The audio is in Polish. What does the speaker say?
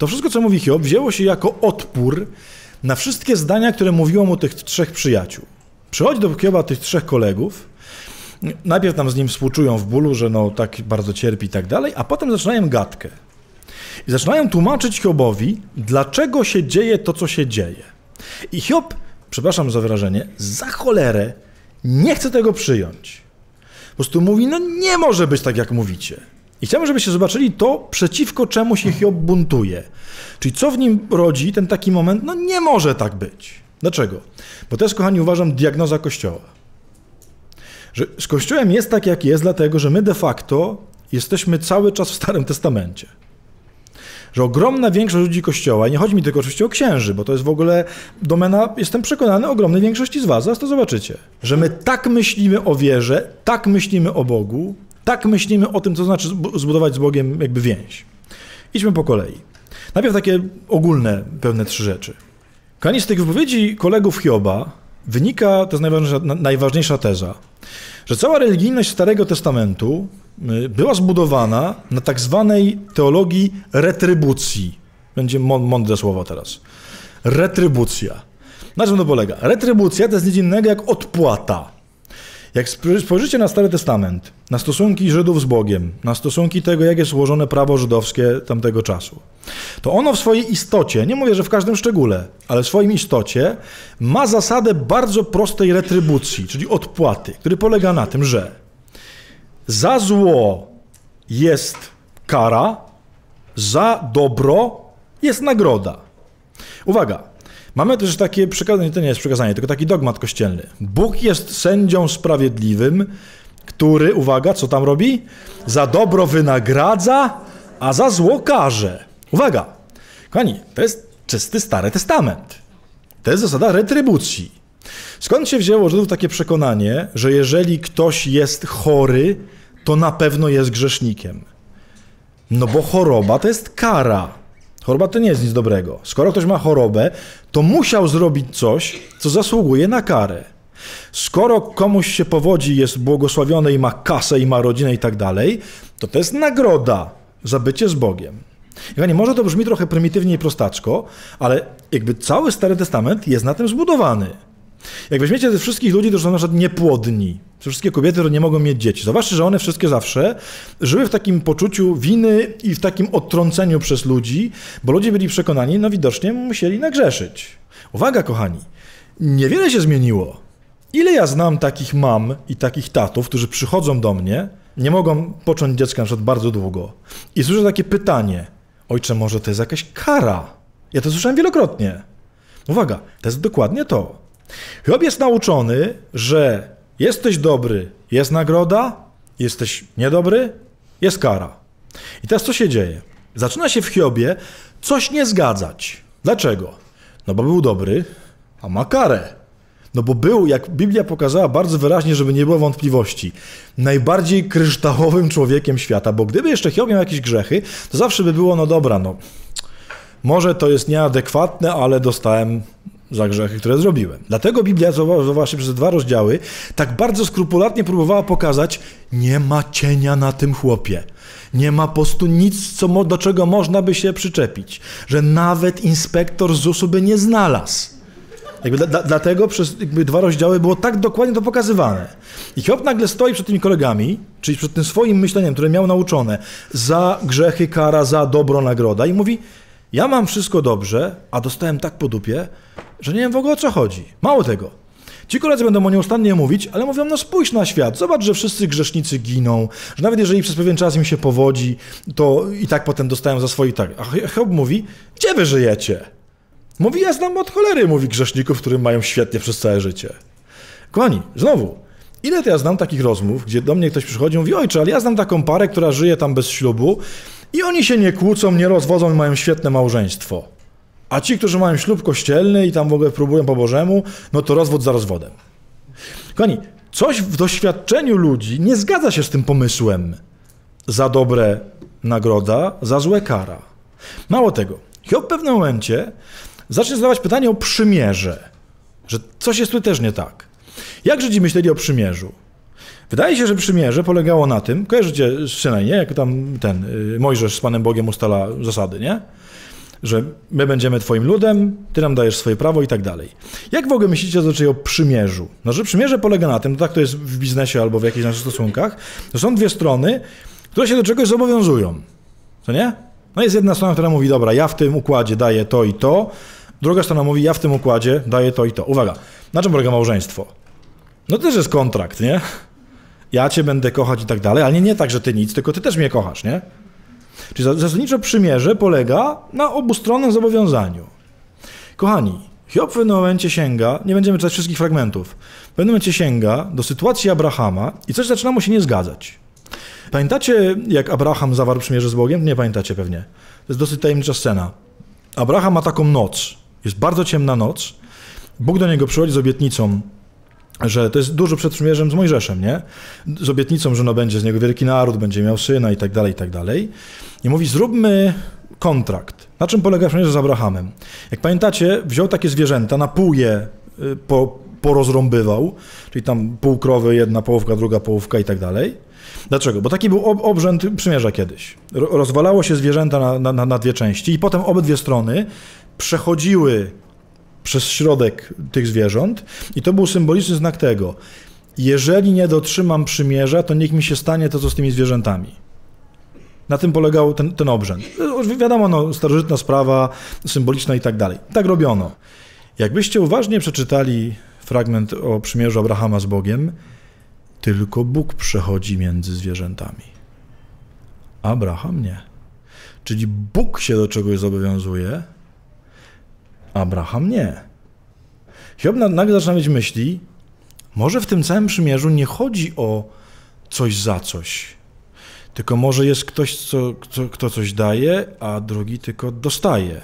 To wszystko, co mówi Hiob, wzięło się jako odpór na wszystkie zdania, które mówiło mu tych trzech przyjaciół. Przychodzi do Hioba tych trzech kolegów, najpierw tam z nim współczują w bólu, że no tak bardzo cierpi i tak dalej, a potem zaczynają gadkę. I zaczynają tłumaczyć Hiobowi, dlaczego się dzieje to, co się dzieje. I Hiob, przepraszam za wyrażenie, za cholerę nie chce tego przyjąć. Po prostu mówi, no nie może być tak, jak mówicie. I chciałbym, żebyście zobaczyli to, przeciwko czemu się Hiob buntuje. Czyli co w nim rodzi ten taki moment, no nie może tak być. Dlaczego? Bo to jest, kochani, uważam, diagnoza Kościoła. Że z Kościołem jest tak, jak jest, dlatego że my de facto jesteśmy cały czas w Starym Testamencie że ogromna większość ludzi Kościoła, i nie chodzi mi tylko oczywiście o księży, bo to jest w ogóle domena, jestem przekonany, ogromnej większości z was, zaraz to zobaczycie, że my tak myślimy o wierze, tak myślimy o Bogu, tak myślimy o tym, co znaczy zbudować z Bogiem jakby więź. Idźmy po kolei. Najpierw takie ogólne, pewne trzy rzeczy. Kochani, z tych wypowiedzi kolegów Hioba wynika, to jest najważniejsza, najważniejsza teza, że cała religijność Starego Testamentu y, była zbudowana na tak zwanej teologii retrybucji. Będzie mądre słowo teraz. Retrybucja. Na czym to polega? Retrybucja to jest nic innego jak odpłata. Jak spojrzycie na Stary Testament, na stosunki Żydów z Bogiem, na stosunki tego, jak jest ułożone prawo żydowskie tamtego czasu, to ono w swojej istocie, nie mówię, że w każdym szczególe, ale w swoim istocie ma zasadę bardzo prostej retrybucji, czyli odpłaty, który polega na tym, że za zło jest kara, za dobro jest nagroda. Uwaga, Mamy też takie przekazanie, to nie jest przekazanie, tylko taki dogmat kościelny. Bóg jest sędzią sprawiedliwym, który, uwaga, co tam robi? Za dobro wynagradza, a za zło karze. Uwaga, kochani, to jest czysty Stary Testament. To jest zasada retrybucji. Skąd się wzięło Żydów takie przekonanie, że jeżeli ktoś jest chory, to na pewno jest grzesznikiem? No bo choroba to jest kara. Choroba to nie jest nic dobrego. Skoro ktoś ma chorobę, to musiał zrobić coś, co zasługuje na karę. Skoro komuś się powodzi, jest błogosławiony i ma kasę i ma rodzinę i tak dalej, to to jest nagroda za bycie z Bogiem. Kochani, może to brzmi trochę prymitywnie i prostaczko, ale jakby cały Stary Testament jest na tym zbudowany. Jak weźmiecie tych wszystkich ludzi, którzy są na przykład niepłodni, wszystkie kobiety, które nie mogą mieć dzieci, zobaczcie, że one wszystkie zawsze żyły w takim poczuciu winy i w takim odtrąceniu przez ludzi, bo ludzie byli przekonani, no widocznie musieli nagrzeszyć. Uwaga, kochani, niewiele się zmieniło. Ile ja znam takich mam i takich tatów, którzy przychodzą do mnie, nie mogą począć dziecka na przykład bardzo długo i słyszę takie pytanie, ojcze, może to jest jakaś kara? Ja to słyszałem wielokrotnie. Uwaga, to jest dokładnie to. Hiob jest nauczony, że jesteś dobry, jest nagroda, jesteś niedobry, jest kara. I teraz co się dzieje? Zaczyna się w Hiobie coś nie zgadzać. Dlaczego? No bo był dobry, a ma karę. No bo był, jak Biblia pokazała bardzo wyraźnie, żeby nie było wątpliwości, najbardziej kryształowym człowiekiem świata, bo gdyby jeszcze Hiob miał jakieś grzechy, to zawsze by było, no dobra, no może to jest nieadekwatne, ale dostałem za grzechy, które zrobiłem. Dlatego Biblia, zobaczcie, przez dwa rozdziały, tak bardzo skrupulatnie próbowała pokazać, nie ma cienia na tym chłopie. Nie ma po prostu nic, co, do czego można by się przyczepić. Że nawet inspektor ZUS-u by nie znalazł. Jakby dla, dlatego przez jakby dwa rozdziały było tak dokładnie to pokazywane. I Hiob nagle stoi przed tymi kolegami, czyli przed tym swoim myśleniem, które miał nauczone, za grzechy kara, za dobro nagroda i mówi, ja mam wszystko dobrze, a dostałem tak po dupie, że nie wiem w ogóle o co chodzi. Mało tego. Ci koledzy będą o nieustannie mówić, ale mówią, no spójrz na świat, zobacz, że wszyscy grzesznicy giną, że nawet jeżeli przez pewien czas im się powodzi, to i tak potem dostają za swoje tak. A Hiob mówi, gdzie wy żyjecie? Mówi, ja znam od cholery, mówi grzeszników, którym mają świetnie przez całe życie. Kochani, znowu, ile to ja znam takich rozmów, gdzie do mnie ktoś przychodzi i mówi, ojcze, ale ja znam taką parę, która żyje tam bez ślubu i oni się nie kłócą, nie rozwodzą i mają świetne małżeństwo. A ci, którzy mają ślub kościelny i tam w ogóle próbują po Bożemu, no to rozwód za rozwodem. Kochani, coś w doświadczeniu ludzi nie zgadza się z tym pomysłem. Za dobre nagroda, za złe kara. Mało tego, Hiob w pewnym momencie zacznie zadawać pytanie o przymierze, że coś jest tu też nie tak. Jak Żydzi myśleli o przymierzu? Wydaje się, że przymierze polegało na tym, kojarzycie Synaj, nie? Jak tam ten y, Mojżesz z Panem Bogiem ustala zasady, nie? że my będziemy twoim ludem, ty nam dajesz swoje prawo i tak dalej. Jak w ogóle myślicie zazwyczaj o przymierzu? No, że przymierze polega na tym, no tak to jest w biznesie albo w jakichś naszych stosunkach, to są dwie strony, które się do czegoś zobowiązują. Co nie? No jest jedna strona, która mówi, dobra, ja w tym układzie daję to i to, druga strona mówi, ja w tym układzie daję to i to. Uwaga, na czym polega małżeństwo? No też jest kontrakt, nie? Ja cię będę kochać i tak dalej, ale nie, nie tak, że ty nic, tylko ty też mnie kochasz, nie? Czyli zasadniczo przymierze polega na obustronnym zobowiązaniu. Kochani, Hiob w pewnym momencie sięga, nie będziemy czytać wszystkich fragmentów, w pewnym momencie sięga do sytuacji Abrahama i coś zaczyna mu się nie zgadzać. Pamiętacie, jak Abraham zawarł przymierze z Bogiem? Nie pamiętacie pewnie. To jest dosyć tajemnicza scena. Abraham ma taką noc. Jest bardzo ciemna noc. Bóg do niego przychodzi z obietnicą, że to jest dużo przed przymierzem z Mojżeszem, nie? Z obietnicą, że no będzie z niego wielki naród, będzie miał syna i tak dalej, i tak dalej. I mówi, zróbmy kontrakt. Na czym polega przymierze z Abrahamem? Jak pamiętacie, wziął takie zwierzęta, na pół je y, po, porozrąbywał, czyli tam pół krowy, jedna połówka, druga połówka i tak dalej. Dlaczego? Bo taki był ob obrzęd przymierza kiedyś. Rozwalało się zwierzęta na, na, na dwie części i potem obydwie strony przechodziły przez środek tych zwierząt i to był symboliczny znak tego. Jeżeli nie dotrzymam przymierza, to niech mi się stanie to, co z tymi zwierzętami. Na tym polegał ten, ten obrzęd. Wiadomo, no, starożytna sprawa, symboliczna i tak dalej. Tak robiono. Jakbyście uważnie przeczytali fragment o przymierzu Abrahama z Bogiem, tylko Bóg przechodzi między zwierzętami. Abraham nie. Czyli Bóg się do czegoś zobowiązuje, Abraham nie. Hiob nagle zaczyna mieć myśli, może w tym całym przymierzu nie chodzi o coś za coś, tylko może jest ktoś, co, kto, kto coś daje, a drugi tylko dostaje.